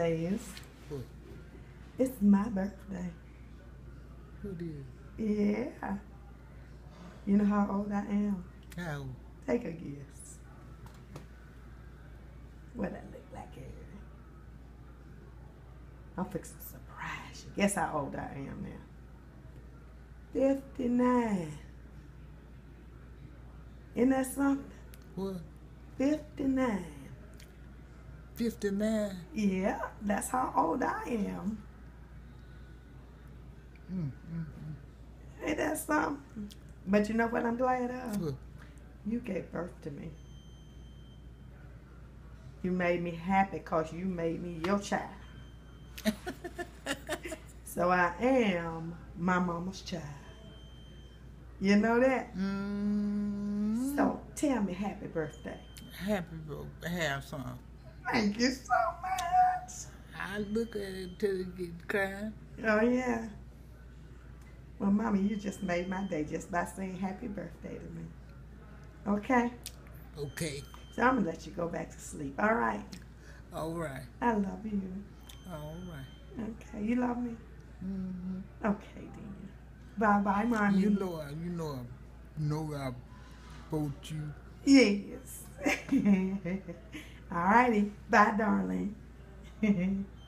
today is. What? It's my birthday. Who did? Yeah. You know how old I am? How? Take a guess. What I look like, Harry? I'm fixing to surprise you. Guess how old I am now? 59. Isn't that something? What? 59. 59? Yeah, that's how old I am. Mm, mm, mm. Ain't that something? But you know what I'm glad of? What? You gave birth to me. You made me happy because you made me your child. So I am my mama's child. You know that? Mm. So tell me happy birthday. Happy birthday. Have some. Thank you so much. I look at it till it get crying. Oh yeah. Well, mommy, you just made my day just by saying happy birthday to me. Okay? Okay. So I'm gonna let you go back to sleep. All right. All right. I love you. All right. Okay. You love me? Mm-hmm. Okay then. Bye bye, mommy. You know, I, you know, I know I both you. Yes. All righty. Bye, darling.